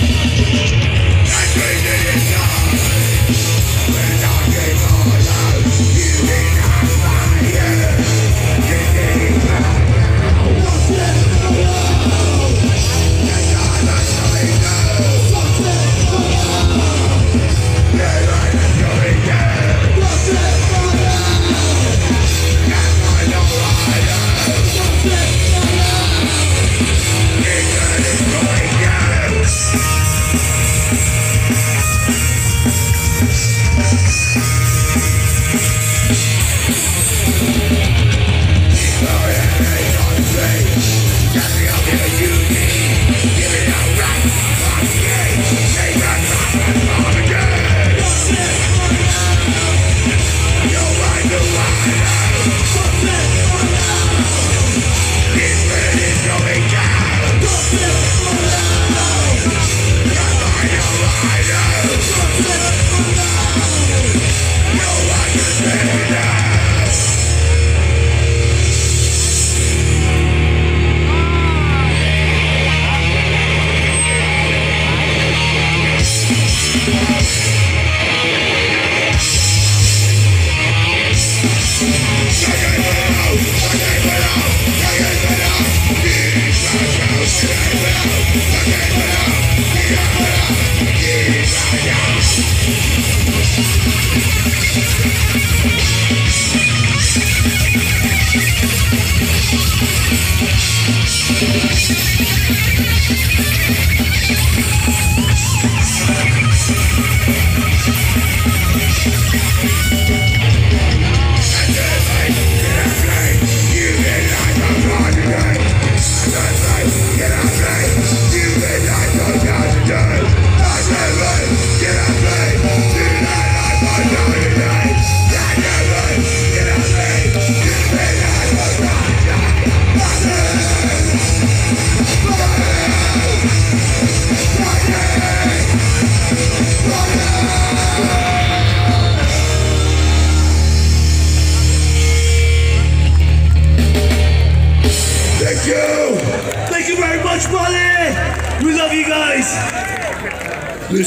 Thank you. Thank Yeah. We love you guys.